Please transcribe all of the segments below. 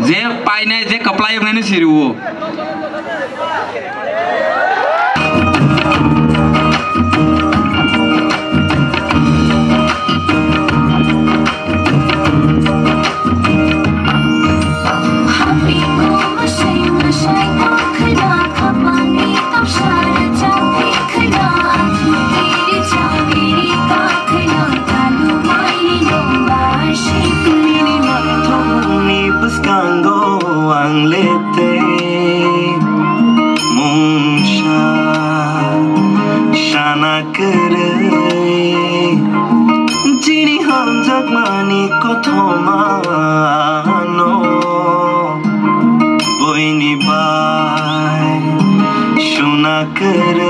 જે પાઈને જે કપડાએ એમને શીરવો Paskango ang lete mong siya Jini hamjak mani kotomano Boy ni bay shuna kere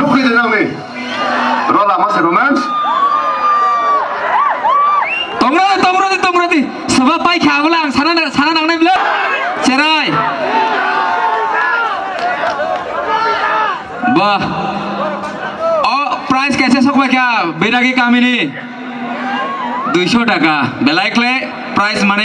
Hoe je er nou mee? Rola, price कैसे सकवा क्या? 200 টাকা বেলাইকলে প্রাইস মানে